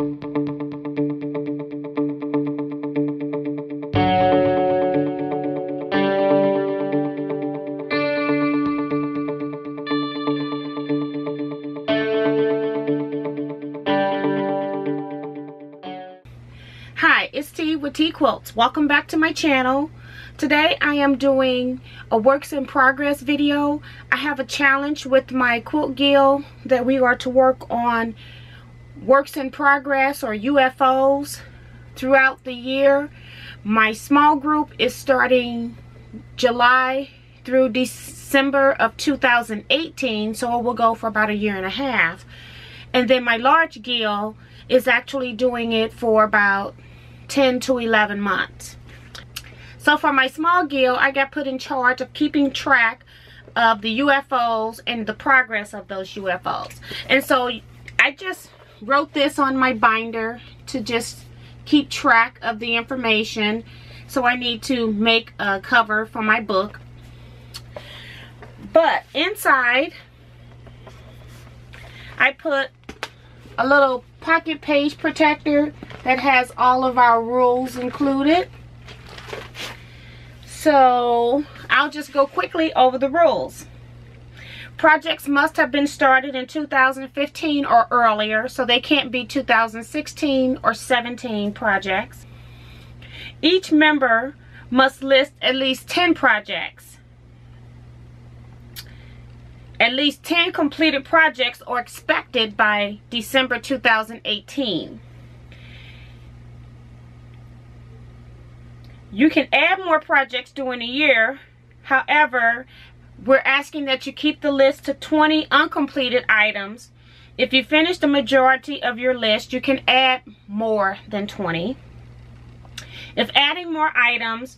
Hi, it's T with TeaQuilts. Welcome back to my channel. Today I am doing a works in progress video. I have a challenge with my quilt guild that we are to work on works in progress or UFOs throughout the year. My small group is starting July through December of 2018 so it will go for about a year and a half. And then my large guild is actually doing it for about 10 to 11 months. So for my small guild, I got put in charge of keeping track of the UFOs and the progress of those UFOs. And so I just wrote this on my binder to just keep track of the information. So I need to make a cover for my book. But inside, I put a little pocket page protector that has all of our rules included. So I'll just go quickly over the rules. Projects must have been started in 2015 or earlier, so they can't be 2016 or 17 projects. Each member must list at least 10 projects. At least 10 completed projects are expected by December 2018. You can add more projects during the year. However, we're asking that you keep the list to 20 uncompleted items. If you finish the majority of your list, you can add more than 20. If adding more items,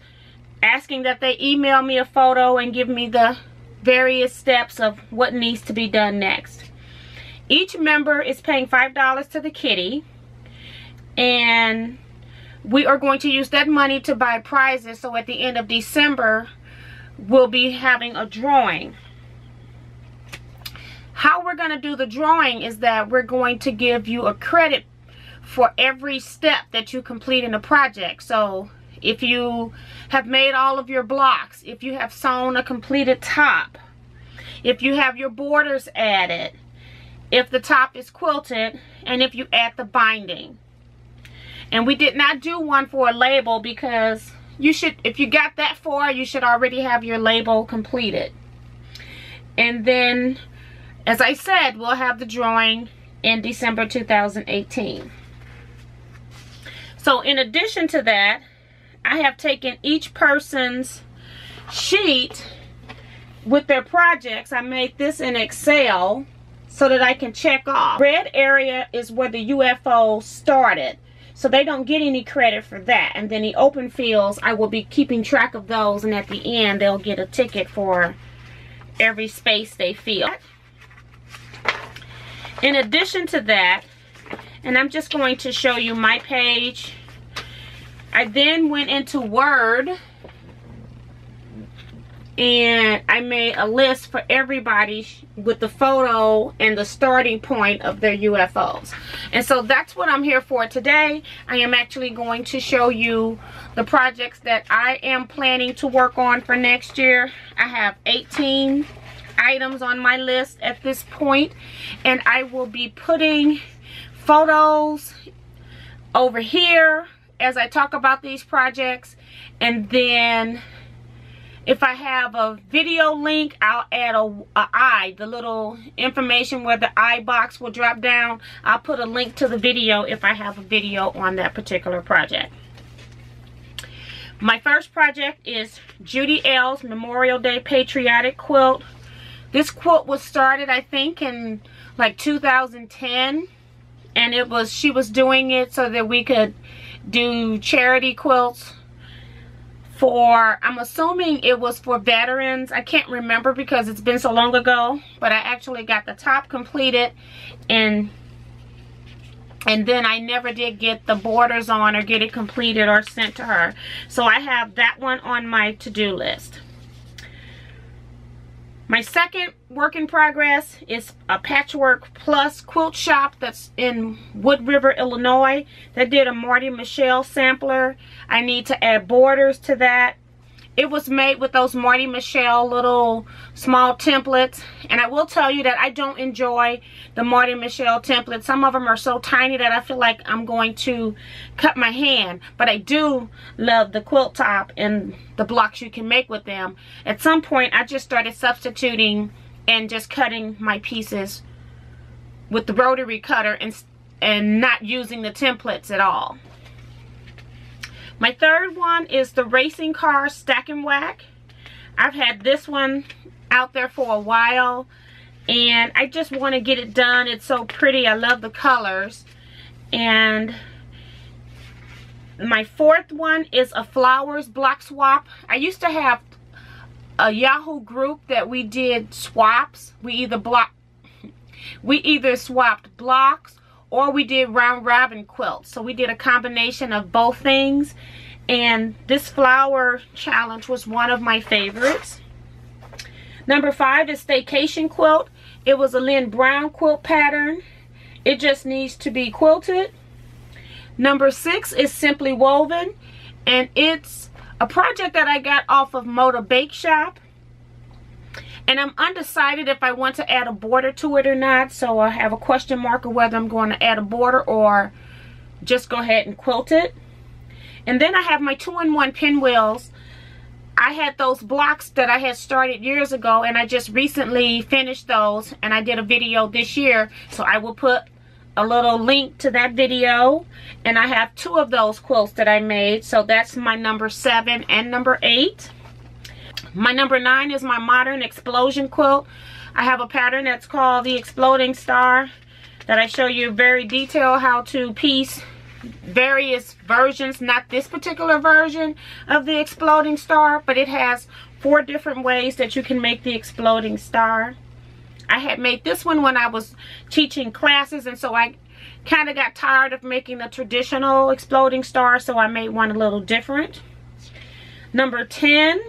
asking that they email me a photo and give me the various steps of what needs to be done next. Each member is paying $5 to the kitty and we are going to use that money to buy prizes so at the end of December we'll be having a drawing. How we're going to do the drawing is that we're going to give you a credit for every step that you complete in a project. So if you have made all of your blocks if you have sewn a completed top if you have your borders added if the top is quilted and if you add the binding. And we did not do one for a label because you should, if you got that far, you should already have your label completed. And then, as I said, we'll have the drawing in December 2018. So in addition to that, I have taken each person's sheet with their projects. I made this in Excel so that I can check off. Red area is where the UFO started. So they don't get any credit for that. And then the open fields, I will be keeping track of those. And at the end, they'll get a ticket for every space they fill. In addition to that, and I'm just going to show you my page. I then went into Word and I made a list for everybody with the photo and the starting point of their UFOs. And so that's what I'm here for today. I am actually going to show you the projects that I am planning to work on for next year. I have 18 items on my list at this point and I will be putting photos over here as I talk about these projects and then if I have a video link, I'll add a, I, the little information where the I box will drop down. I'll put a link to the video if I have a video on that particular project. My first project is Judy L's Memorial Day Patriotic Quilt. This quilt was started, I think, in like 2010. And it was, she was doing it so that we could do charity quilts for, I'm assuming it was for veterans. I can't remember because it's been so long ago. But I actually got the top completed and and then I never did get the borders on or get it completed or sent to her. So I have that one on my to-do list. My second work in progress is a Patchwork Plus quilt shop that's in Wood River, Illinois. That did a Marti Michell sampler. I need to add borders to that. It was made with those Marti Michell little small templates. And I will tell you that I don't enjoy the Marti Michell templates. Some of them are so tiny that I feel like I'm going to cut my hand. But I do love the quilt top and the blocks you can make with them. At some point, I just started substituting and just cutting my pieces with the rotary cutter and, and not using the templates at all. My third one is the Racing Car Stack and Whack. I've had this one out there for a while and I just want to get it done. It's so pretty. I love the colors. And my fourth one is a flowers block swap. I used to have a Yahoo group that we did swaps. We either block we either swapped blocks or we did round robin quilts. So we did a combination of both things. And this flower challenge was one of my favorites. Number five is Staycation Quilt. It was a Lynn Brown quilt pattern. It just needs to be quilted. Number six is Simply Woven. And it's a project that I got off of Moda Bake Shop. And I'm undecided if I want to add a border to it or not. So I have a question mark of whether I'm going to add a border or just go ahead and quilt it. And then I have my two-in-one pinwheels. I had those blocks that I had started years ago and I just recently finished those and I did a video this year. So I will put a little link to that video. And I have two of those quilts that I made. So that's my number seven and number eight. My number nine is my modern explosion quilt. I have a pattern that's called the exploding star that I show you very detailed how to piece various versions not this particular version of the exploding star but it has four different ways that you can make the exploding star I had made this one when I was teaching classes and so I kind of got tired of making the traditional exploding star so I made one a little different number 10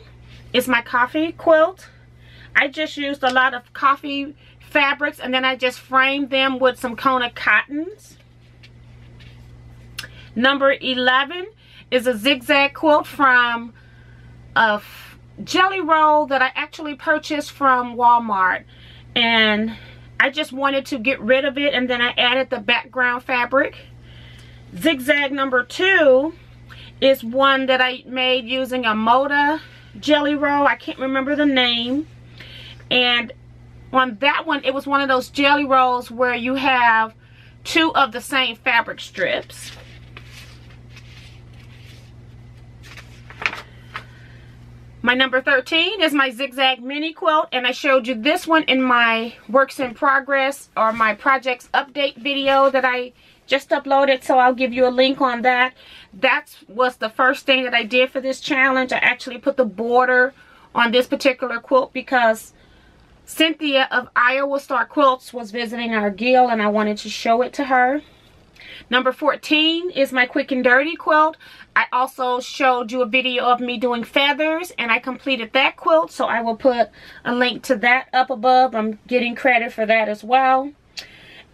is my coffee quilt. I just used a lot of coffee fabrics and then I just framed them with some Kona cottons. Number 11 is a zigzag quilt from a jelly roll that I actually purchased from Walmart. And I just wanted to get rid of it and then I added the background fabric. Zigzag number two is one that I made using a Moda jelly roll. I can't remember the name. And on that one, it was one of those jelly rolls where you have two of the same fabric strips. My number 13 is my zigzag mini quilt and I showed you this one in my works in progress or my projects update video that I just uploaded so I'll give you a link on that. That was the first thing that I did for this challenge. I actually put the border on this particular quilt because Cynthia of Iowa Star Quilts was visiting our guild and I wanted to show it to her. Number 14 is my quick and dirty quilt. I also showed you a video of me doing feathers and I completed that quilt so I will put a link to that up above. I'm getting credit for that as well.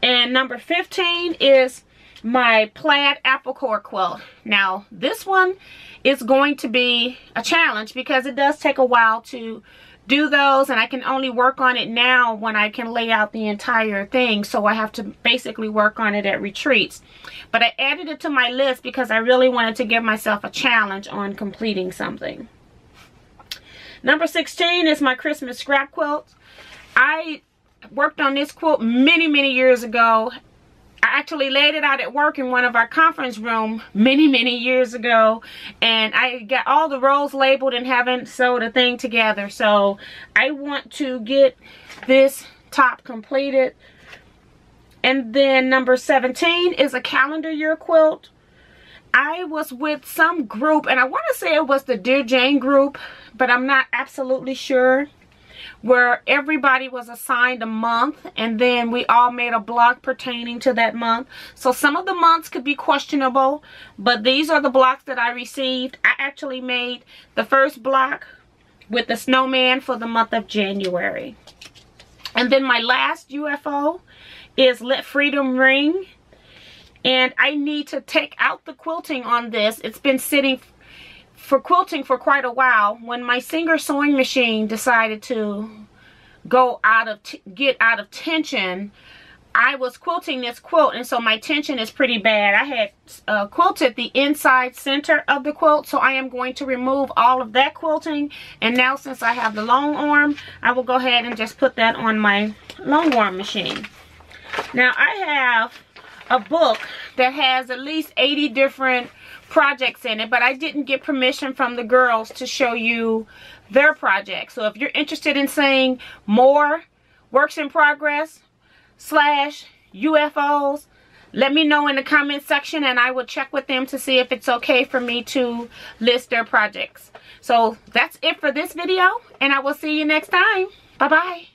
And number 15 is my plaid apple core quilt. Now, this one is going to be a challenge because it does take a while to do those and I can only work on it now when I can lay out the entire thing. So I have to basically work on it at retreats. But I added it to my list because I really wanted to give myself a challenge on completing something. Number 16 is my Christmas scrap quilt. I worked on this quilt many, many years ago. I actually laid it out at work in one of our conference room many, many years ago. And I got all the rolls labeled and haven't sewed a thing together. So I want to get this top completed. And then number 17 is a calendar year quilt. I was with some group and I want to say it was the Dear Jane group, but I'm not absolutely sure where everybody was assigned a month and then we all made a block pertaining to that month. So some of the months could be questionable, but these are the blocks that I received. I actually made the first block with the snowman for the month of January. And then my last UFO is Let Freedom Ring. And I need to take out the quilting on this. It's been sitting for quilting for quite a while. When my Singer sewing machine decided to go out of, get out of tension, I was quilting this quilt and so my tension is pretty bad. I had uh, quilted the inside center of the quilt so I am going to remove all of that quilting and now since I have the long arm I will go ahead and just put that on my long arm machine. Now I have a book that has at least 80 different projects in it but I didn't get permission from the girls to show you their projects. So if you're interested in seeing more works in progress slash UFOs, let me know in the comment section and I will check with them to see if it's okay for me to list their projects. So that's it for this video and I will see you next time. Bye-bye.